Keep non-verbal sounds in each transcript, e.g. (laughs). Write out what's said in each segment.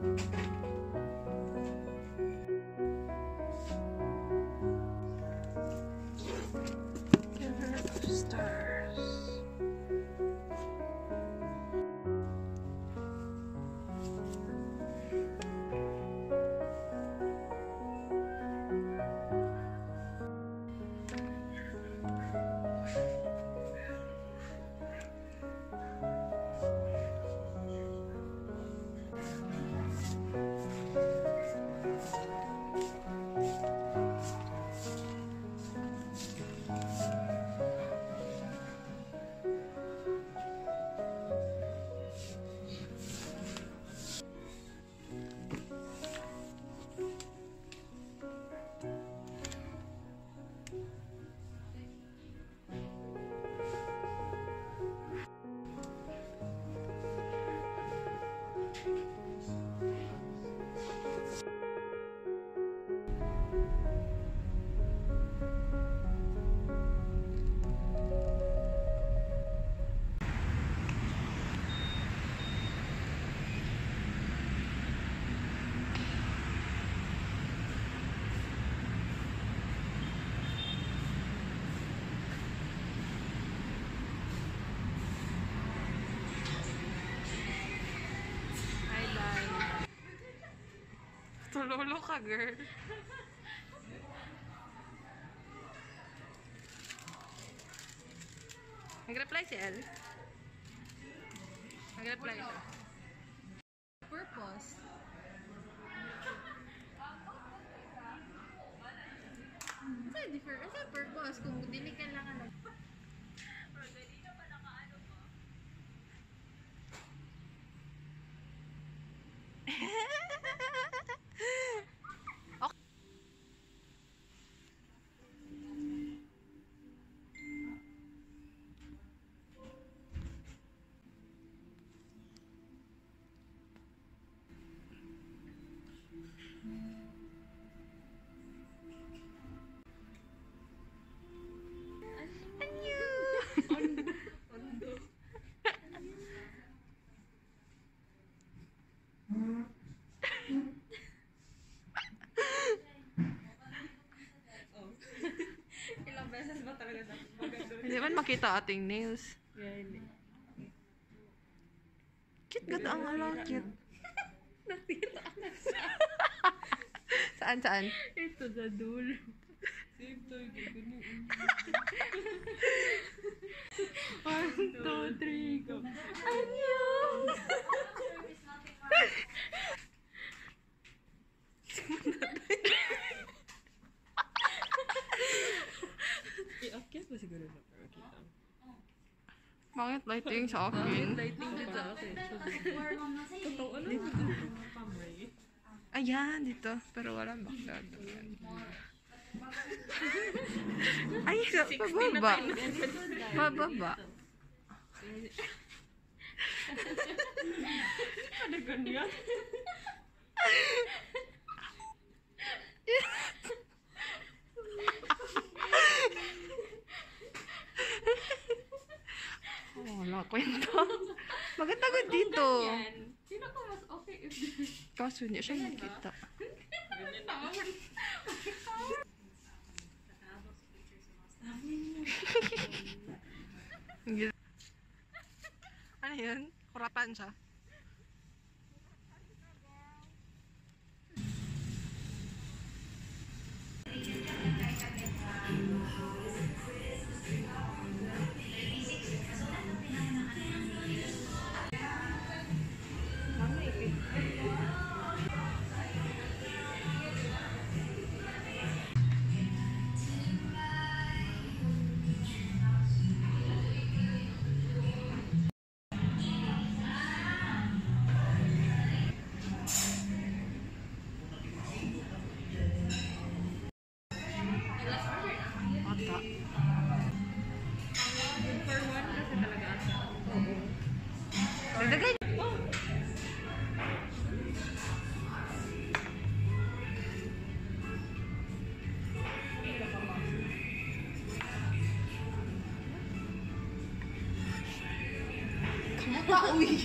Give her a star. Tulolo ka, girl. Nag-reply si El. Nag-reply siya. Purpose. Sa different, sa purpose kung dili ka lang Makita ating nails. Cute gata ang ala, cute. Nakita (laughs) ako Saan, saan? ito sa dulo. Same to. (laughs) lighting sa akin? Lighting din sa akin. Totoo ano? Ayan, dito. Pero walang background. Ayan. Ay, sa pababa. Pababa. Ano ganyan? Kwento. Maganda ko dito. Sino ko mas okay if Kaso hindi siya nakita. Ano yun? Siya. Uy!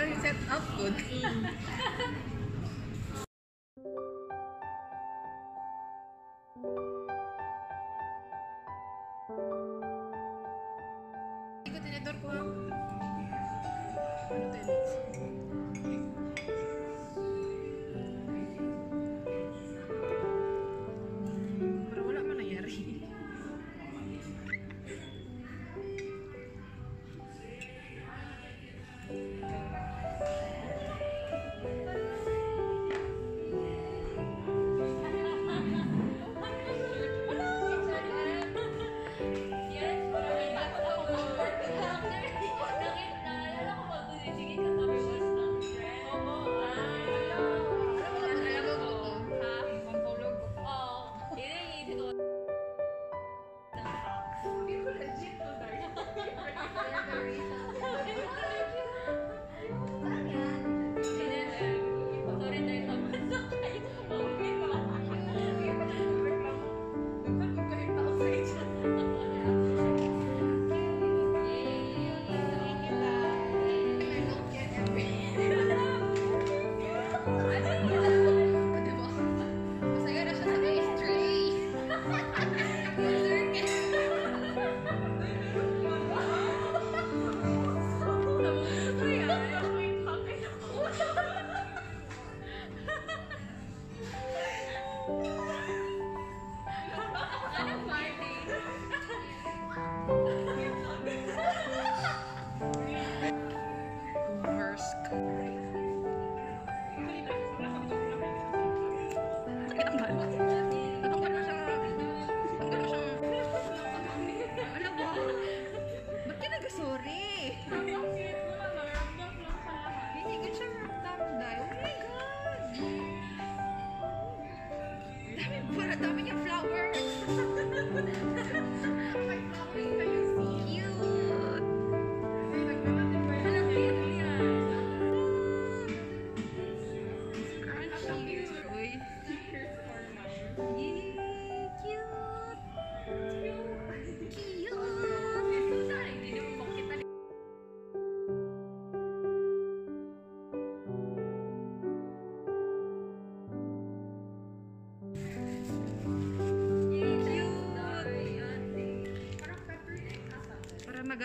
Ang set up good. (laughs)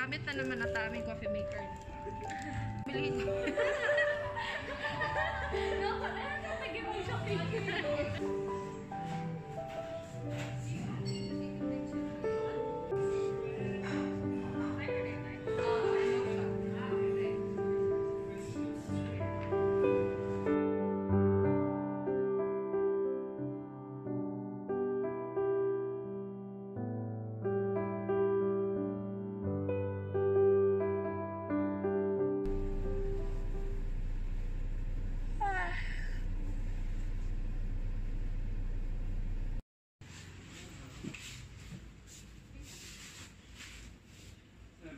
Magamit na naman ang aming coffee maker. Bilhin ko.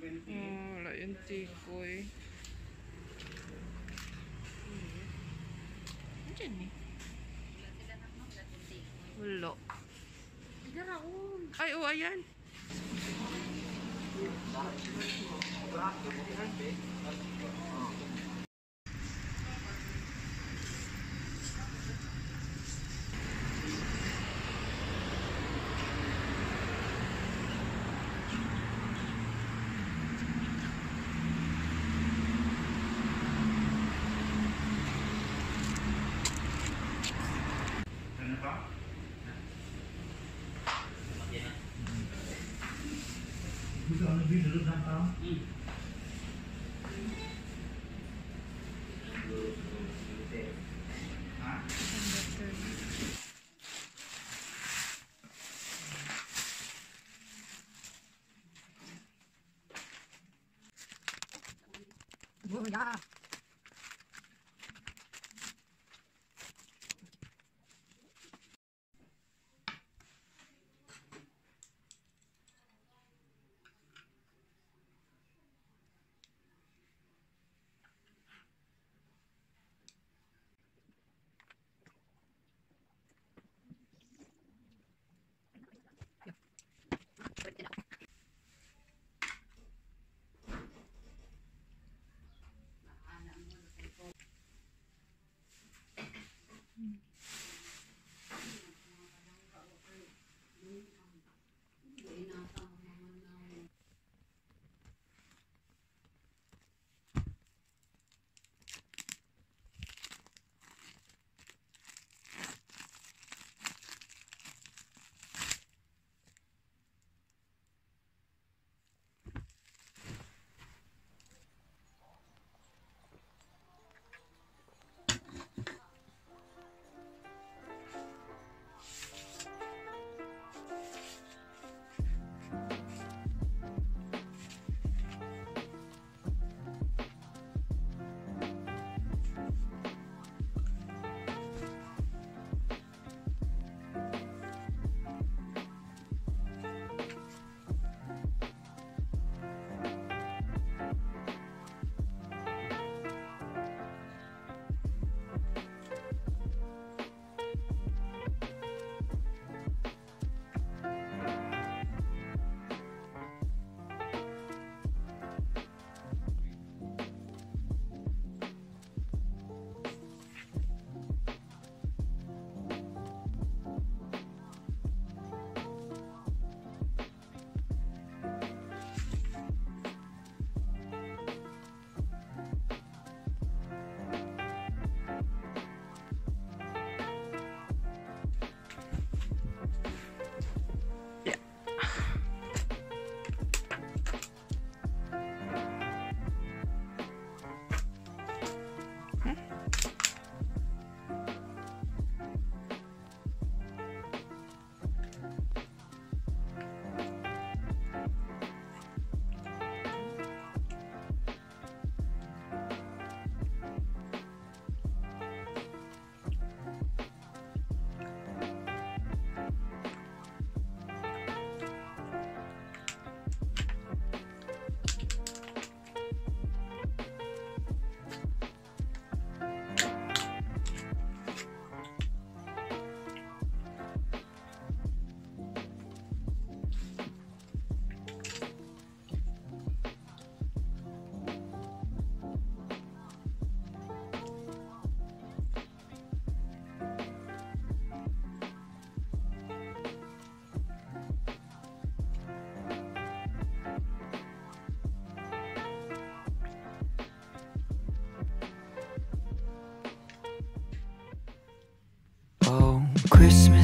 Mm, wala yung tikoy. Eh. Diyan eh. Wala. Ay, oh, ayan. Ayan. Oh, yeah. Christmas.